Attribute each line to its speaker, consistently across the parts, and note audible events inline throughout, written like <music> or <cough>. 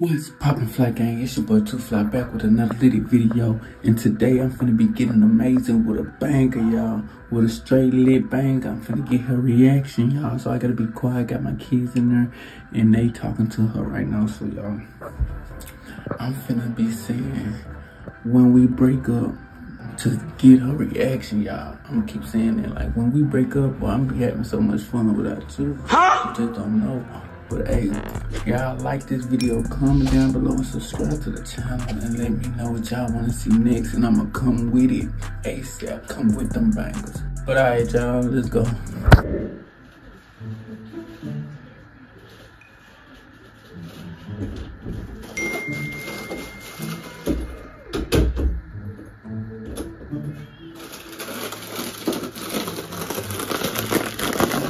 Speaker 1: What's poppin' fly gang? It's your boy Too Fly back with another litty video. And today I'm finna be getting amazing with a banger, y'all. With a straight lit banger. I'm finna get her reaction, y'all. So I gotta be quiet. Got my kids in there and they talking to her right now. So y'all, I'm finna be saying when we break up to get her reaction, y'all. I'm gonna keep saying that. Like when we break up, well, I'm be having so much fun with her too. Huh? You just don't know. But hey, y'all like this video, comment down below and subscribe to the channel and let me know what y'all want to see next and I'ma come with it ASAP, come with them bangers. But alright y'all, let's go.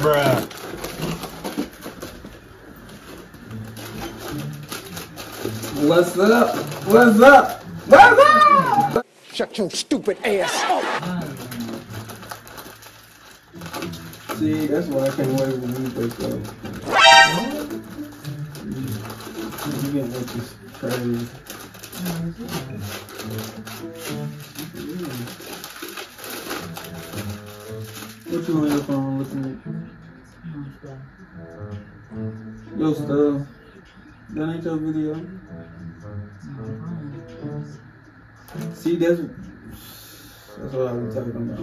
Speaker 2: Bruh.
Speaker 1: What's up? What's up? What's up?
Speaker 2: Shut your stupid ass up.
Speaker 1: See, that's why I can't wait when we break up. You get what is crazy. What you on your phone looking at? Your stuff. That ain't your video. See, that's that's what I was talking about.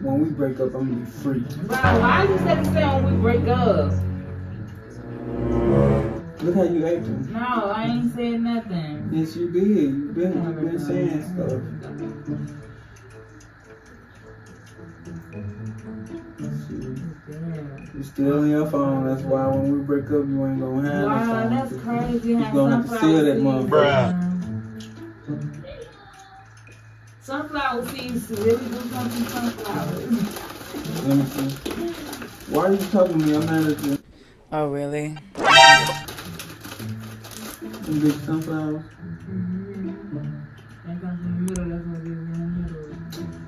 Speaker 1: When we break up, I'm gonna be free.
Speaker 3: Bro, why you say the same when we break up?
Speaker 1: Look how you acting.
Speaker 3: No, I ain't saying nothing.
Speaker 1: Yes, you did. You been, you been saying stuff. You still on your phone. That's why when we break up, you ain't gonna have
Speaker 3: Wow,
Speaker 1: no phone.
Speaker 3: that's crazy.
Speaker 1: You
Speaker 3: how
Speaker 1: gonna have to
Speaker 3: sunflower
Speaker 1: steal that
Speaker 3: seeds-
Speaker 1: motherfucker.
Speaker 3: Sunflower seeds really do something sunflowers.
Speaker 1: Let me see. Why are you talking to me? I'm mad at you.
Speaker 4: Oh, really?
Speaker 1: Them big sunflowers.
Speaker 3: That comes from the middle, that's what it is in the middle.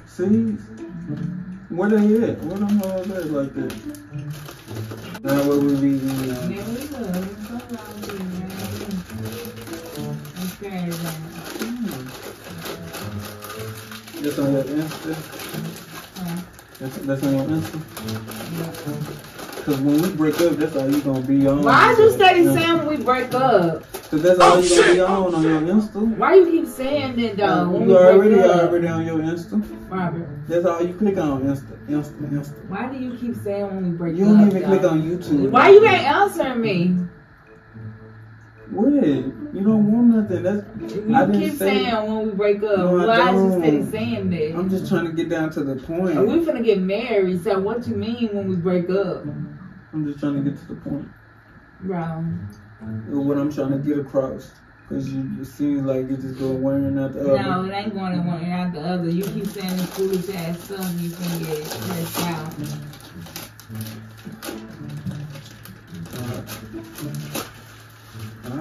Speaker 1: Seeds? Where they at? Where them hoes at like that? Now what we be eating? Uh,
Speaker 3: That's
Speaker 1: on your Insta?
Speaker 3: Huh?
Speaker 1: That's, that's on your Insta? Cause when we break up, that's all you gonna be on.
Speaker 3: Why you steady
Speaker 1: Yeah.
Speaker 3: saying when we break up?
Speaker 1: Cause that's all oh, you gonna be on on your Insta.
Speaker 3: Why you keep saying that though? When we
Speaker 1: you already
Speaker 3: break up?
Speaker 1: already on your Insta.
Speaker 3: Robert,
Speaker 1: That's all you click on Insta, Insta, Insta.
Speaker 3: why do you keep saying when we break
Speaker 1: You
Speaker 3: up?
Speaker 1: You don't even
Speaker 3: though?
Speaker 1: click on YouTube.
Speaker 3: Why you ain't answering me?
Speaker 1: What? You don't want nothing. That's
Speaker 3: You
Speaker 1: I didn't
Speaker 3: keep
Speaker 1: say-
Speaker 3: saying when we break up.
Speaker 1: No, I
Speaker 3: Why is you
Speaker 1: don't.
Speaker 3: saying that?
Speaker 1: I'm just trying to get down to the point.
Speaker 3: We're we finna get married, so what you mean when we break up?
Speaker 1: I'm just trying to get to the point
Speaker 3: Bro.
Speaker 1: what I'm trying to get across. Cause you, it seems like you just go one and out the other.
Speaker 3: No, it ain't going to one out the other. You keep saying this foolish ass stuff, you can get stressed out.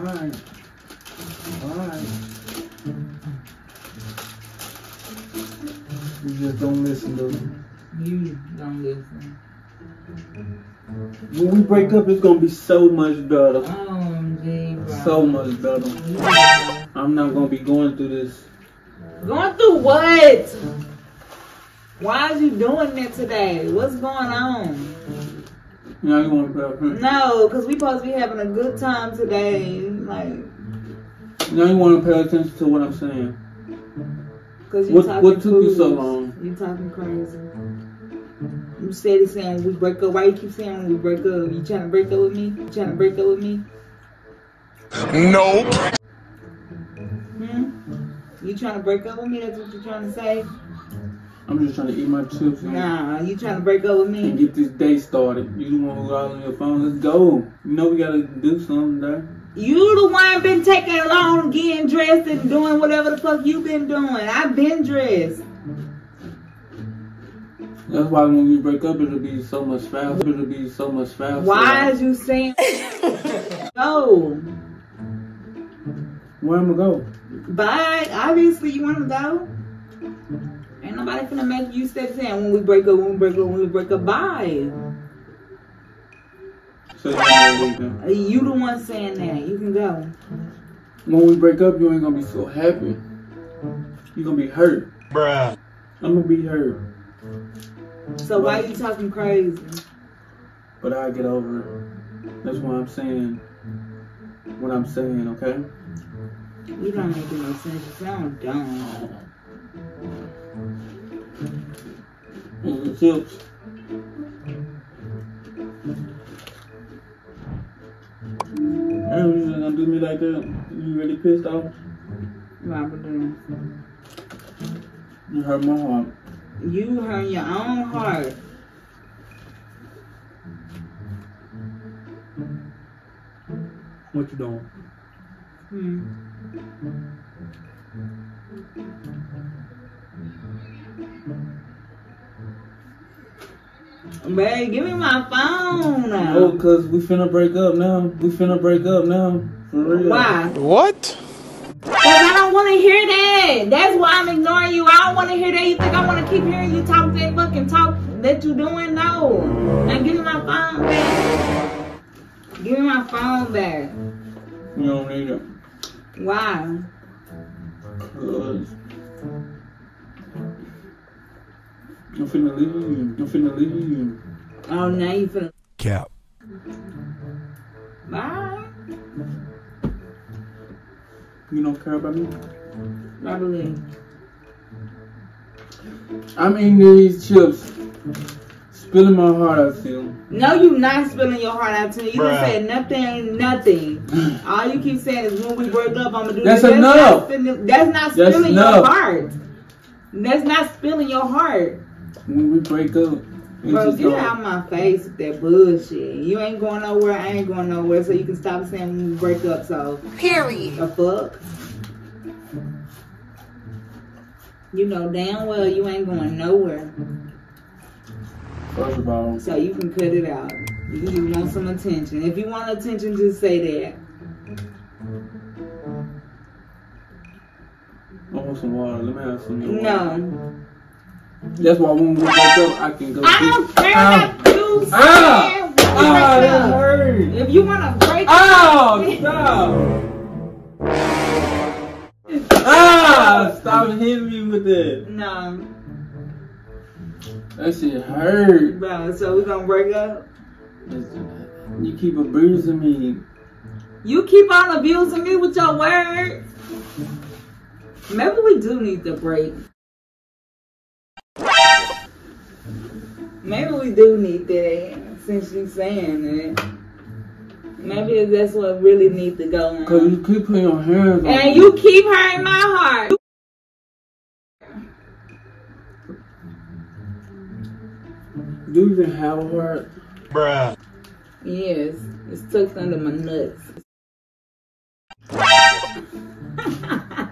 Speaker 1: Alright. You just don't listen though.
Speaker 3: You don't listen.
Speaker 1: When we break up, it's gonna be so much better.
Speaker 3: Oh, Bro.
Speaker 1: So much better.
Speaker 3: Yeah.
Speaker 1: I'm not gonna be going through this.
Speaker 3: Going through what? Why is you doing that today? What's going on?
Speaker 1: Now you wanna pay attention.
Speaker 3: No, because we supposed to be having a good time today. Like,
Speaker 1: Now you wanna pay attention to what I'm saying.
Speaker 3: because you
Speaker 1: What-
Speaker 3: talking
Speaker 1: what took you so long?
Speaker 3: You talking crazy. You steady saying when we break up. Why you keep saying we break up? You trying to break up with me? You trying to break up with me?
Speaker 2: No.
Speaker 3: Hmm? You trying to break up with me? That's what you're trying to say?
Speaker 1: I'm just trying to eat my chips and,
Speaker 3: Nah, you trying to break up with me?
Speaker 1: and
Speaker 3: me?
Speaker 1: get this day started. You the one who's all on your phone. Let's go. You know we gotta do something there.
Speaker 3: You the one been taking long, getting dressed and doing whatever the fuck you been doing. I've been dressed.
Speaker 1: That's why when we break up, it'll be so much faster. It'll be so much faster.
Speaker 3: Why is you saying <laughs> no?
Speaker 1: Where I'ma go?
Speaker 3: Bye. Obviously, you want to go. Ain't nobody finna make you step saying when we break up, when we break up, when we break up. Bye.
Speaker 1: So you ain't gonna leave now.
Speaker 3: You the one saying that. You can go.
Speaker 1: When we break up, you ain't gonna be so happy. You gonna be hurt.
Speaker 2: Bruh.
Speaker 1: I'm gonna be hurt.
Speaker 3: So why you talking crazy?
Speaker 1: But I get over it. That's what I'm saying. What I'm saying, okay?
Speaker 3: You don't make no sense. You sound dumb.
Speaker 1: Mm, the chips. Hey, you gonna do me like that? You really pissed off?
Speaker 3: Robert doing.
Speaker 1: You hurt my heart.
Speaker 3: You hurt your own heart.
Speaker 1: What you doing?
Speaker 3: Hmm. Babe, give me my phone.
Speaker 1: Oh, cause we finna break up now. We finna break up now. For real.
Speaker 3: Why?
Speaker 2: What?
Speaker 3: Because I don't want to hear that. That's why I'm ignoring you. I don't want to hear that. You think I want to keep hearing you talk that fucking talk that you doing? No. Now give me my phone back. Give me my phone back.
Speaker 1: You don't need it.
Speaker 3: Why?
Speaker 1: Cause I'm finna leave you. I'm finna leave you.
Speaker 3: Oh, now you finna.
Speaker 2: Cap.
Speaker 3: Bye.
Speaker 1: You don't care about me?
Speaker 3: Robert Lee.
Speaker 1: I'm eating these chips. Spilling my heart out to you.
Speaker 3: No, you not spilling your heart out to me. You
Speaker 2: Bruh.
Speaker 3: just said nothing, nothing. All you keep saying is when we break up, I'm gonna do
Speaker 1: That's
Speaker 3: this.
Speaker 1: enough.
Speaker 3: Not spilling, that's not
Speaker 1: That's
Speaker 3: spilling
Speaker 1: enough.
Speaker 3: your heart. That's not spilling your heart.
Speaker 1: When we break up,
Speaker 3: Bro,
Speaker 1: just
Speaker 3: get
Speaker 1: all-
Speaker 3: out my face with that bullshit. You ain't going nowhere, I ain't going nowhere, so you can stop saying when we break up, so.
Speaker 4: Period.
Speaker 3: The fuck? You know damn well you ain't going nowhere,
Speaker 1: First of all,
Speaker 3: so you can cut it out. You want some attention. If you want attention, just say that.
Speaker 1: I want some water. Let me have some. of your water. That's why when we break up, I can go.
Speaker 3: I don't care
Speaker 1: Ah!
Speaker 3: about you
Speaker 1: Ah! Ah, that hurt.
Speaker 3: If you want to break
Speaker 1: Oh, stop! Ah, stop hitting me with it.
Speaker 3: No,
Speaker 1: That shit hurt.
Speaker 3: bro, so we gonna break up?
Speaker 1: You keep abusing me.
Speaker 3: You keep on abusing me with your words. Maybe we do need to break. Maybe we do need that since you're saying that. Maybe that's what really needs to go
Speaker 1: Cause you keep putting your hands on
Speaker 3: And
Speaker 1: me.
Speaker 3: you keep hurting my heart.
Speaker 1: Do you even have a heart?
Speaker 2: Bruh.
Speaker 3: Yes, it's tucked under my nuts. <laughs>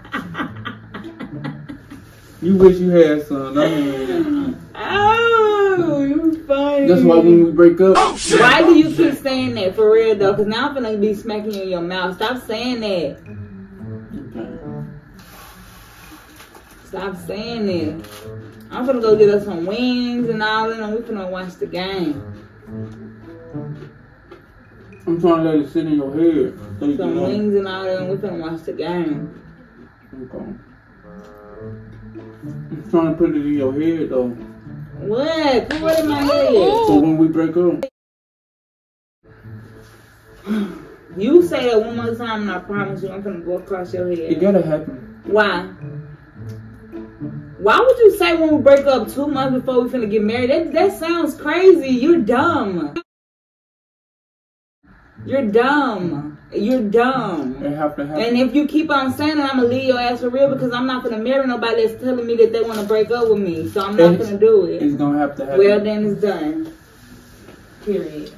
Speaker 1: You wish you had some. don't you?
Speaker 3: Oh, you funny.
Speaker 1: That's why when we break up, oh,
Speaker 3: Why do you keep saying that for real though? Cause now I'm gonna be smacking you in your mouth. Stop saying that. Stop saying that. I'm gonna go get us some wings and all that, and we finna watch the game.
Speaker 1: I'm trying to let it sit in your head. So you
Speaker 3: Some
Speaker 1: know.
Speaker 3: wings and all that, and we finna watch the game.
Speaker 1: Okay. I'm trying to put it in your head though.
Speaker 3: What? Put what in my head?
Speaker 1: So when we break up,
Speaker 3: You say that one more time, and I promise you, I'm gonna go across your head.
Speaker 1: it
Speaker 3: head.
Speaker 1: gotta happen.
Speaker 3: Why? Why would you say when we break up two months before we finna get married? That that sounds crazy. You're dumb. You're dumb. You're dumb.
Speaker 1: It have to happen.
Speaker 3: And if you keep on saying it, I'm gonna leave your ass for real because I'm not gonna marry nobody that's telling me that they want to break up with me. So I'm not
Speaker 1: It's-
Speaker 3: gonna do it.
Speaker 1: It's gonna have to happen.
Speaker 3: Well, then it's done. Period.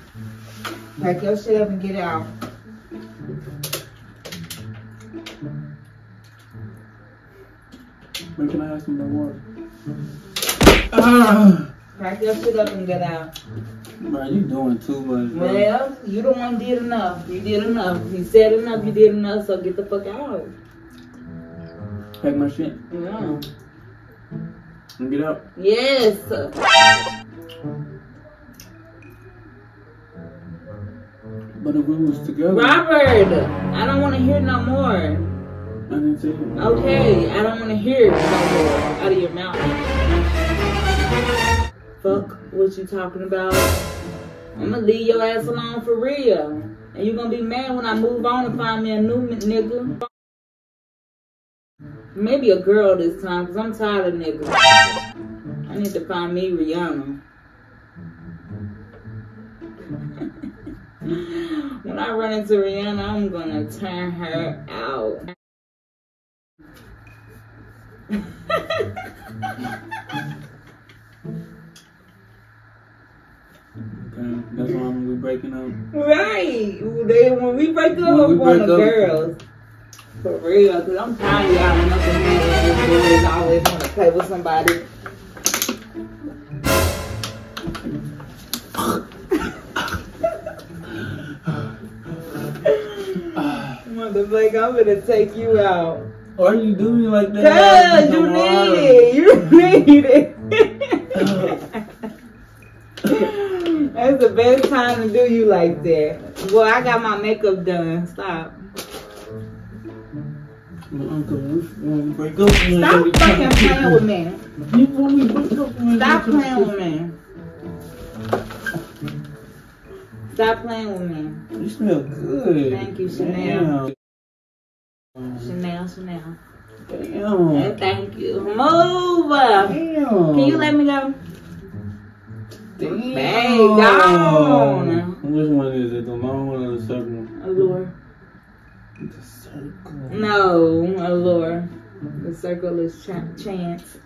Speaker 3: Pack your shit up and get out.
Speaker 1: When can I have some more water? Ah,
Speaker 3: Pack your shit up and get out.
Speaker 1: Bro, you doing too much, bro.
Speaker 3: Well, you the one did enough. You did enough. You said enough. You did enough. So get the fuck out.
Speaker 1: Pack my shit
Speaker 3: Yeah.
Speaker 1: and get out.
Speaker 3: Yes.
Speaker 1: But if we was together,
Speaker 3: Robert, I don't want to hear no more.
Speaker 1: I didn't say.
Speaker 3: Okay, I don't want to hear no more out of your mouth. Fuck what you talking about. I'm gonna leave your ass alone for real. And you gonna be mad when I move on and find me a new nigga. Maybe a girl this time, because I'm tired of niggas. I need to find me Rihanna. <laughs> when I run into Rihanna, I'm gonna turn her out. <laughs>
Speaker 1: that's why we breaking up.
Speaker 3: Right. They, when we break up,
Speaker 1: When we break
Speaker 3: to
Speaker 1: up-
Speaker 3: girls. For real, because I'm tired of y'all nothing boys always want to play with somebody. Motherfucker, I'm gonna take you out.
Speaker 1: Why you do me like that?
Speaker 3: Cause you need it. You need it. The best time to do you like that. Well, I got my makeup done. Stop.
Speaker 1: Uncle, when we break up, we ain't
Speaker 3: Stop fucking playing with me.
Speaker 1: When we break up, we ain't
Speaker 3: Stop playing with me. Stop playing with me.
Speaker 1: You smell good.
Speaker 3: Thank you, Chanel.
Speaker 1: Damn.
Speaker 3: Chanel, Chanel.
Speaker 1: Damn.
Speaker 3: Thank you. Move. Can
Speaker 1: Damn.
Speaker 3: you let me go?
Speaker 1: Damn.
Speaker 3: Hey, gone.
Speaker 1: Which one is it? The long one or the circle?
Speaker 3: Allure.
Speaker 1: The circle.
Speaker 3: No, allure. The circle is ch- chance.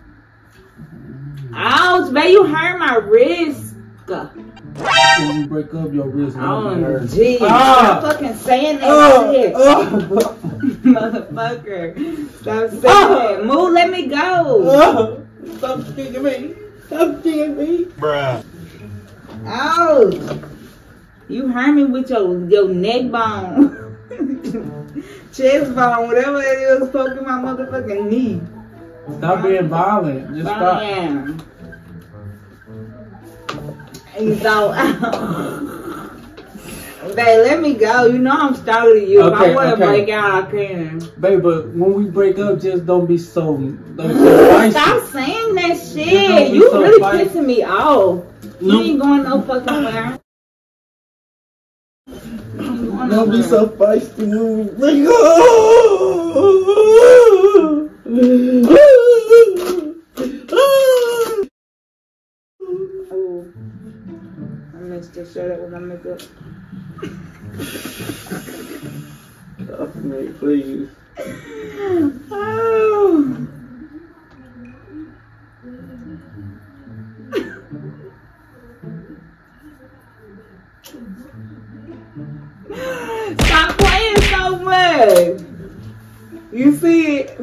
Speaker 3: Ouch, babe, you hurt my wrist.
Speaker 1: When we break up, your wrist
Speaker 3: Oh,
Speaker 1: gonna hurt.
Speaker 3: gee.
Speaker 1: Ah.
Speaker 3: Stop fucking saying that
Speaker 1: Oh,
Speaker 3: shit.
Speaker 1: oh,
Speaker 3: Motherfucker. Stop saying ah. that. Move, let me go.
Speaker 1: oh. Stop sticking me. Stop sticking me.
Speaker 2: Bruh.
Speaker 3: Ouch. You hurt me with your, your neck bone. <laughs> Chest bone, whatever it is, poking my motherfucking knee.
Speaker 1: Stop being violent. Just stop.
Speaker 3: Fine. And so, babe, let me go. You know I'm starting you. if I want to
Speaker 1: okay.
Speaker 3: break out, I can.
Speaker 1: Babe, but when we break up, just don't be so. Don't
Speaker 3: Stop saying that shit. You
Speaker 1: so
Speaker 3: really
Speaker 1: feisty.
Speaker 3: pissing me off. You
Speaker 1: No.
Speaker 3: ain't going no fucking where. You ain't going
Speaker 1: Don't be so feisty we break up.
Speaker 3: Oh, I missed to shut up with my makeup.
Speaker 1: Stop me, please.
Speaker 3: Oh. Stop playing so much. You see it?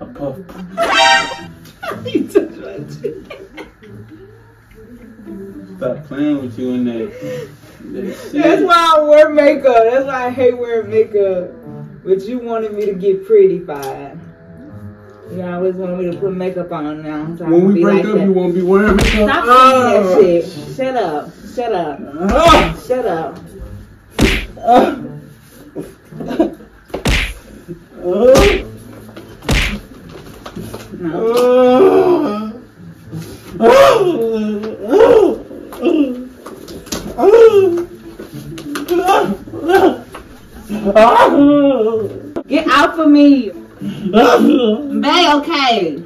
Speaker 1: A puff. <laughs>
Speaker 3: you touch my chin. <laughs>
Speaker 1: Stop playing with you in that. That shit.
Speaker 3: That's why I wear makeup. That's why I hate wearing makeup. But you wanted me to get prettified. You always wanted me to put makeup on now. So
Speaker 1: When we break
Speaker 3: like
Speaker 1: up,
Speaker 3: that.
Speaker 1: you won't be wearing makeup.
Speaker 3: Stop
Speaker 1: Oh.
Speaker 3: saying that shit. Shut up. Shut up.
Speaker 1: Ah.
Speaker 3: Shut up.
Speaker 1: Ah. <laughs> Ah.
Speaker 3: No. Get out for me. Bae, okay.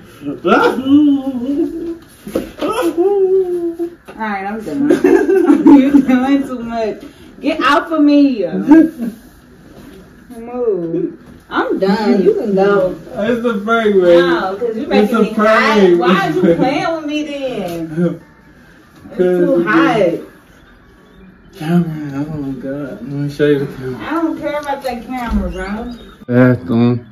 Speaker 3: Alright, I'm done. <laughs> You're doing too much. Get out for me. Move. I'm done. You can go.
Speaker 1: It's a prank, baby.
Speaker 3: No, because you're
Speaker 1: It's
Speaker 3: making
Speaker 1: a
Speaker 3: me hot.
Speaker 1: prank.
Speaker 3: Why are you playing with me then? <laughs> It's too hot.
Speaker 1: Camera, oh my god. Let me show you the camera.
Speaker 3: I don't care about that camera, bro.
Speaker 1: Bathroom.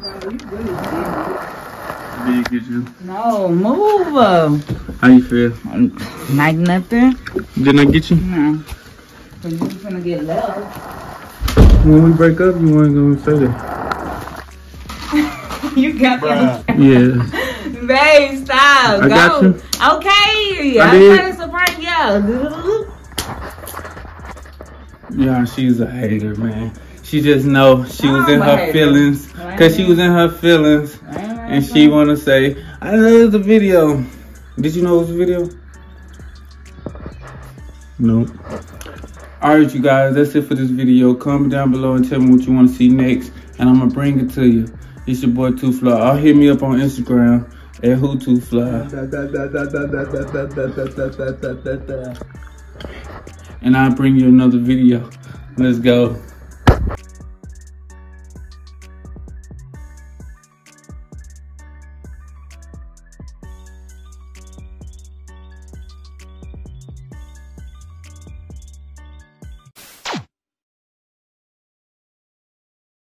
Speaker 3: Bro, you really
Speaker 1: Big as you.
Speaker 3: No, move.
Speaker 1: How you feel?
Speaker 3: Like nothing?
Speaker 1: Didn't I get you?
Speaker 3: No. Cause you gonna get love.
Speaker 1: When we break up, you weren't gonna say that. <laughs>
Speaker 3: you got
Speaker 2: Bruh.
Speaker 1: Yeah.
Speaker 3: me. Babe, stop.
Speaker 1: I
Speaker 3: Go.
Speaker 1: got you.
Speaker 3: Okay.
Speaker 1: I
Speaker 3: I
Speaker 1: did.
Speaker 3: okay, it's a prank, yeah.
Speaker 1: Yeah, she's a hater, man. She just know she was in her feelings. Cause she was in her feelings. And she wanna say, I love the video. Did you know it was a video? Nope. Alright you guys, that's it for this video. Comment down below and tell me what you wanna see next. And I'm gonna bring it to you. It's your boy Too Fly. I'll hit me up on Instagram at Who Too Fly. And I'll bring you another video. Let's go.